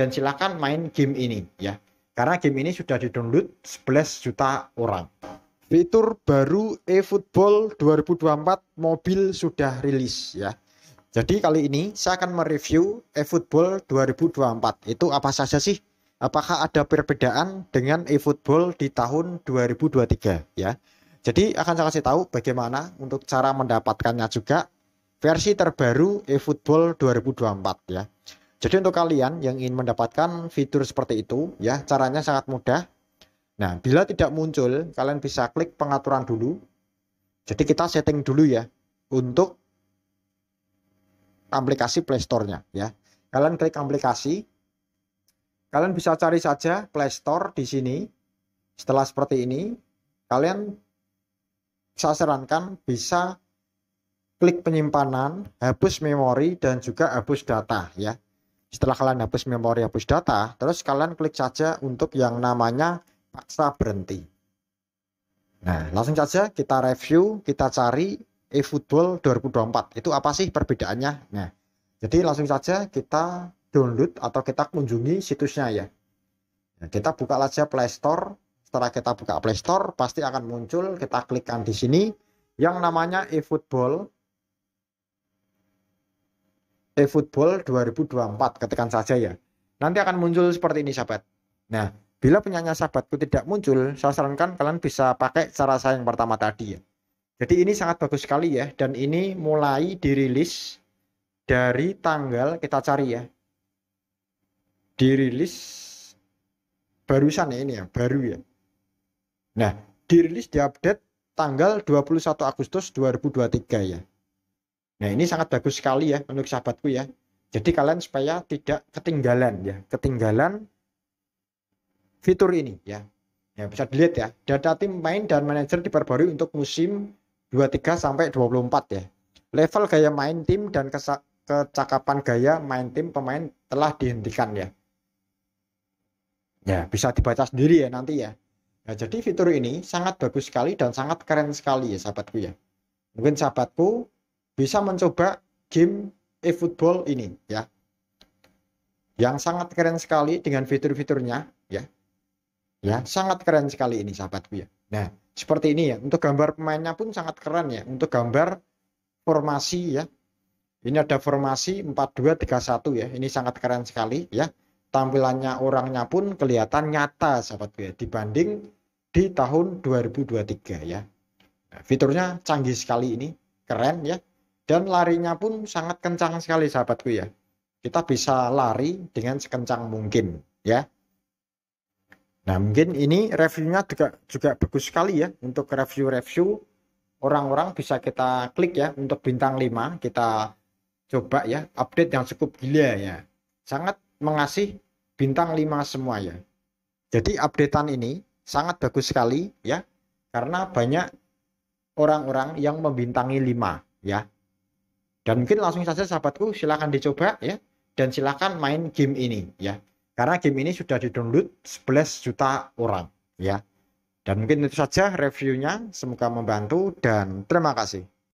dan silakan main game ini ya. Karena game ini sudah di-download 11 juta orang. Fitur baru eFootball 2024 mobil sudah rilis ya. Jadi kali ini saya akan mereview eFootball 2024 itu apa saja sih? Apakah ada perbedaan dengan eFootball di tahun 2023 ya? Jadi akan saya kasih tahu bagaimana untuk cara mendapatkannya juga. Versi terbaru eFootball 2024 ya. Jadi untuk kalian yang ingin mendapatkan fitur seperti itu ya, caranya sangat mudah. Nah, bila tidak muncul, kalian bisa klik pengaturan dulu. Jadi kita setting dulu ya untuk aplikasi Play Store-nya ya. Kalian klik aplikasi. Kalian bisa cari saja Play Store di sini. Setelah seperti ini, kalian saya sarankan bisa klik penyimpanan, hapus memori dan juga hapus data ya. Setelah kalian hapus memori, hapus data, terus kalian klik saja untuk yang namanya paksa berhenti. Nah, langsung saja kita review, kita cari eFootball 2024. Itu apa sih perbedaannya? Nah, jadi langsung saja kita download atau kita kunjungi situsnya ya. Nah, kita buka saja Play Store, setelah kita buka Play Store, pasti akan muncul. Kita klikkan di sini yang namanya eFootball. eFootball 2024. Ketikkan saja ya. Nanti akan muncul seperti ini, sahabat. Nah, bila punyanya sahabatku tidak muncul, saya sarankan kalian bisa pakai cara saya yang pertama tadi ya. Jadi ini sangat bagus sekali ya. Dan ini mulai dirilis dari tanggal, kita cari ya. Dirilis barusan ya ini ya, baru ya Nah, dirilis diupdate tanggal 21 Agustus 2023 ya. Nah, ini sangat bagus sekali ya untuk sahabatku ya. Jadi kalian supaya tidak ketinggalan ya, ketinggalan fitur ini ya. Ya bisa dilihat ya. Data tim main dan manajer diperbarui untuk musim 23 sampai 24 ya. Level gaya main tim dan kecakapan gaya main tim pemain telah dihentikan ya. Ya, bisa dibaca sendiri ya nanti ya. Nah, jadi fitur ini sangat bagus sekali dan sangat keren sekali ya sahabatku ya. Mungkin sahabatku bisa mencoba game eFootball ini ya. Yang sangat keren sekali dengan fitur-fiturnya ya. Ya, sangat keren sekali ini sahabatku ya. Nah, seperti ini ya. Untuk gambar pemainnya pun sangat keren ya. Untuk gambar formasi ya. Ini ada formasi 4231 ya. Ini sangat keren sekali ya. Tampilannya orangnya pun kelihatan nyata sahabatku ya dibanding di tahun 2023 ya. Nah, fiturnya canggih sekali ini, keren ya. Dan larinya pun sangat kencang sekali sahabatku ya. Kita bisa lari dengan sekencang mungkin ya. Nah mungkin ini reviewnya juga juga bagus sekali ya. Untuk review-review orang-orang bisa kita klik ya. Untuk bintang 5 kita coba ya. Update yang cukup gila ya. Sangat mengasih bintang 5 semua ya. Jadi updatean ini sangat bagus sekali ya. Karena banyak orang-orang yang membintangi 5 ya dan mungkin langsung saja sahabatku silahkan dicoba ya. Dan silahkan main game ini ya. Karena game ini sudah di-download 11 juta orang ya. Dan mungkin itu saja reviewnya. Semoga membantu dan terima kasih